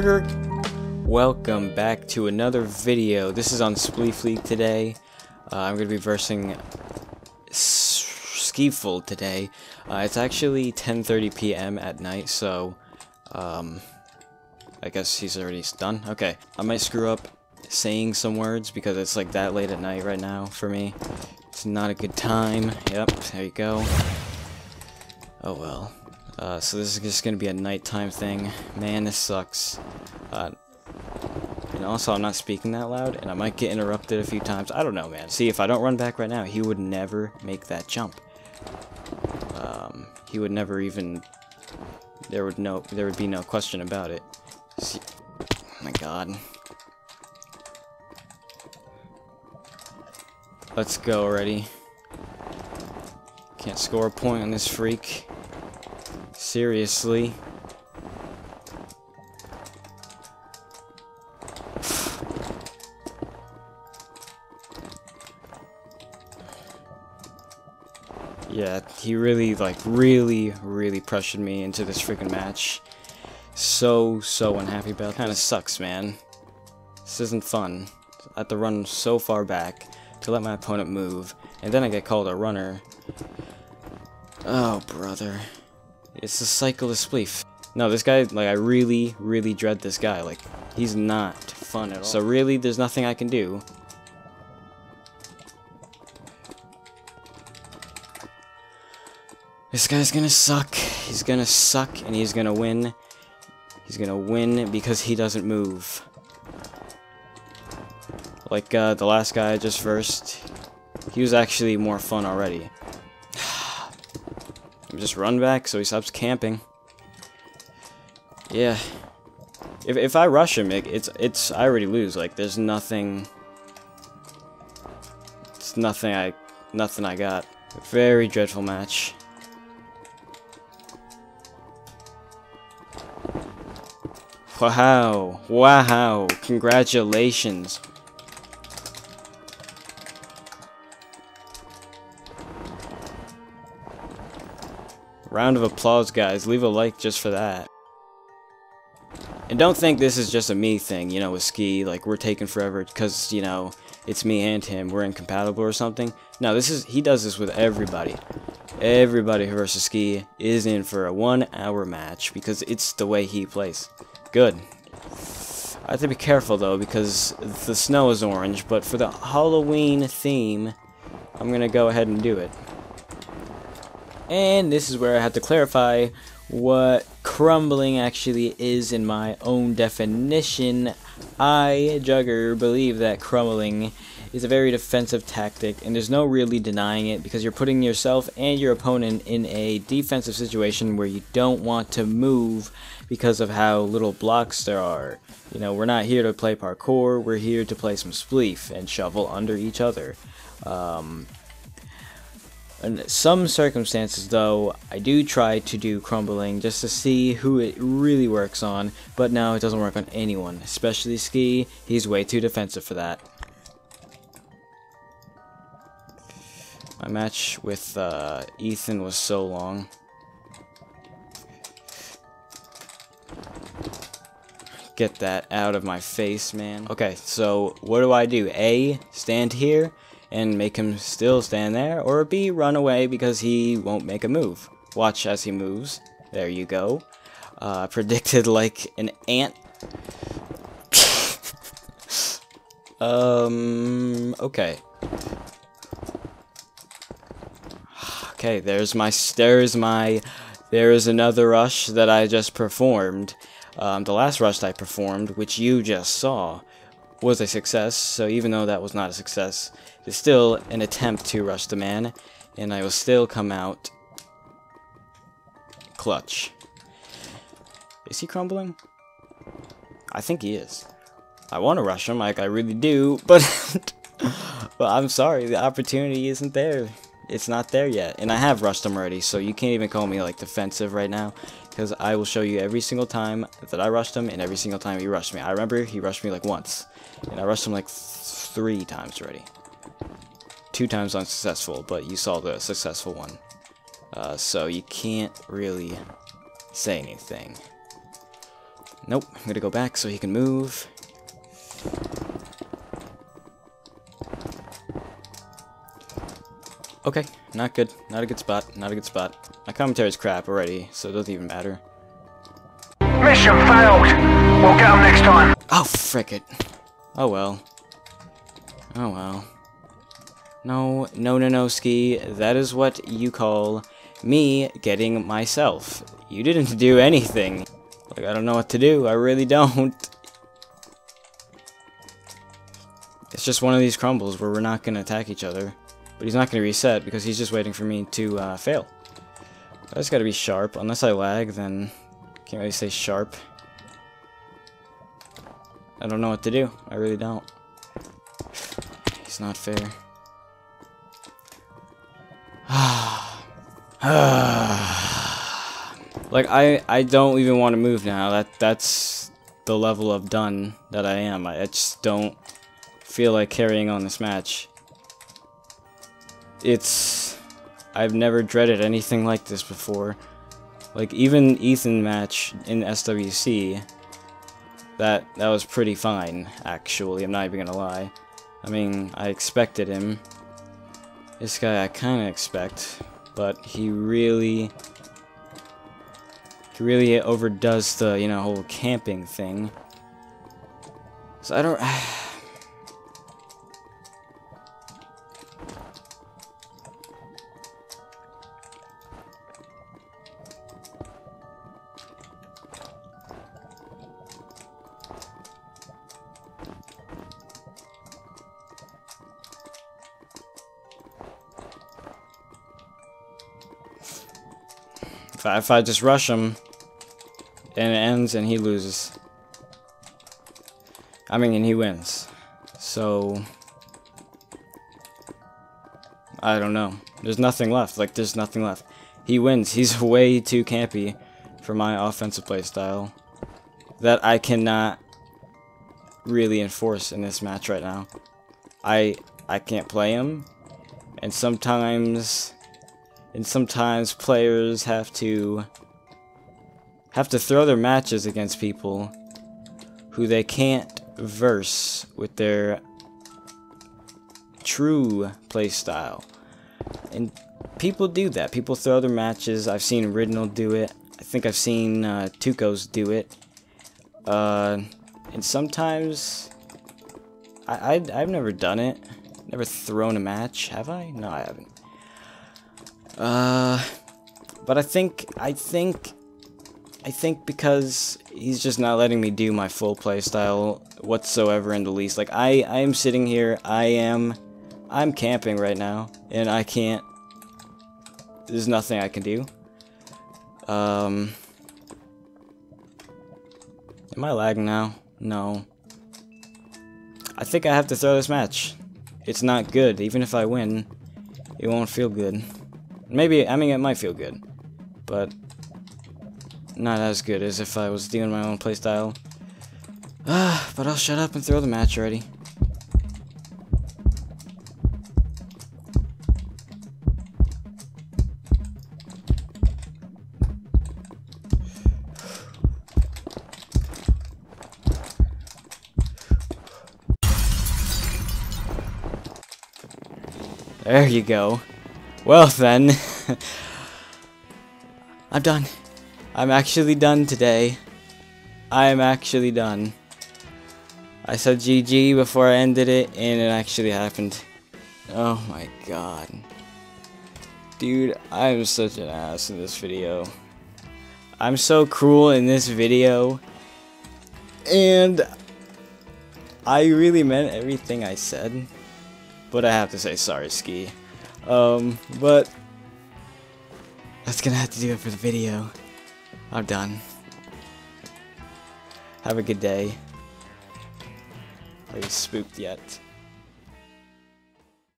Juger? Welcome back to another video. This is on Spleef League today. Uh, I'm going to be versing SkeFull today. Uh, it's actually 10.30 p.m. at night, so um, I guess he's already done. Okay, I might screw up saying some words because it's like that late at night right now for me. It's not a good time. Yep, there you go. Oh well. Uh, so this is just gonna be a nighttime thing. Man, this sucks. Uh, and also, I'm not speaking that loud, and I might get interrupted a few times. I don't know, man. See, if I don't run back right now, he would never make that jump. Um, he would never even... There would no, there would be no question about it. See, oh my god. Let's go already. Can't score a point on this freak. Seriously. yeah, he really, like, really, really pressured me into this freaking match. So, so unhappy about. Kinda sucks, man. This isn't fun. I have to run so far back to let my opponent move, and then I get called a runner. Oh, brother. It's a cycle of spleef. No, this guy, like, I really, really dread this guy. Like, he's not fun at all. So really, there's nothing I can do. This guy's gonna suck. He's gonna suck, and he's gonna win. He's gonna win because he doesn't move. Like, uh, the last guy just first. He was actually more fun already. Just run back so he stops camping. Yeah. If, if I rush him, it, it's, it's, I already lose. Like, there's nothing, it's nothing I, nothing I got. Very dreadful match. Wow, wow, congratulations. Round of applause, guys. Leave a like just for that. And don't think this is just a me thing, you know, with Ski, like, we're taking forever because, you know, it's me and him, we're incompatible or something. No, this is, he does this with everybody. Everybody versus Ski is in for a one hour match because it's the way he plays. Good. I have to be careful though because the snow is orange, but for the Halloween theme, I'm gonna go ahead and do it. And this is where I have to clarify what crumbling actually is in my own definition. I, Juger, believe that crumbling is a very defensive tactic, and there's no really denying it because you're putting yourself and your opponent in a defensive situation where you don't want to move because of how little blocks there are. You know, we're not here to play parkour, we're here to play some spleef and shovel under each other. Um, in some circumstances, though, I do try to do crumbling just to see who it really works on, but now it doesn't work on anyone, especially Ski. He's way too defensive for that. My match with uh, Ethan was so long. Get that out of my face, man. Okay, so what do I do? A, stand here and make him still stand there, or B, run away because he won't make a move. Watch as he moves. There you go. Uh, predicted like an ant. um, okay. Okay, there's my, there's my, there is another rush that I just performed. Um, the last rush I performed, which you just saw, was a success, so even though that was not a success, it's still an attempt to rush the man, and I will still come out clutch. Is he crumbling? I think he is. I want to rush him, like I really do, but, but I'm sorry, the opportunity isn't there. It's not there yet, and I have rushed him already, so you can't even call me like defensive right now, because I will show you every single time that I rushed him, and every single time he rushed me. I remember he rushed me like once, and I rushed him like three times already. Two times unsuccessful, but you saw the successful one. Uh, so you can't really say anything. Nope, I'm gonna go back so he can move. Okay, not good. Not a good spot. Not a good spot. My commentary's crap already, so it doesn't even matter. Mission failed. We'll get them next time. Oh, frick it. Oh well. Oh well. No, no, no, no, Ski. That is what you call me getting myself. You didn't do anything. Like, I don't know what to do. I really don't. It's just one of these crumbles where we're not going to attack each other. But he's not going to reset because he's just waiting for me to uh, fail. I just got to be sharp. Unless I lag, then can't really say sharp. I don't know what to do. I really don't. It's not fair. like I I don't even want to move now. That that's the level of done that I am. I, I just don't feel like carrying on this match. It's I've never dreaded anything like this before. Like even Ethan match in SWC that that was pretty fine actually. I'm not even to lie. I mean, I expected him. This guy I kind of expect, but he really he really overdoes the, you know, whole camping thing. So I don't If I, if I just rush him, and it ends and he loses. I mean, and he wins. So, I don't know. There's nothing left. Like, there's nothing left. He wins. He's way too campy for my offensive playstyle that I cannot really enforce in this match right now. I I can't play him, and sometimes and sometimes players have to have to throw their matches against people who they can't verse with their true playstyle. And people do that. People throw their matches. I've seen Ridnal do it. I think I've seen uh, Tukos do it. Uh, and sometimes I, I I've never done it. Never thrown a match, have I? No, I haven't. Uh, but I think, I think, I think because he's just not letting me do my full playstyle whatsoever in the least. Like, I, I am sitting here, I am, I'm camping right now, and I can't, there's nothing I can do. Um, am I lagging now? No. I think I have to throw this match. It's not good. Even if I win, it won't feel good. Maybe, I mean, it might feel good, but not as good as if I was doing my own playstyle. Ah, but I'll shut up and throw the match already. There you go. Well then, I'm done. I'm actually done today. I'm actually done. I said GG before I ended it, and it actually happened. Oh my god. Dude, I'm such an ass in this video. I'm so cruel in this video. And I really meant everything I said. But I have to say sorry, Ski. Um, but that's gonna have to do it for the video. I'm done. Have a good day. Are you spooked yet?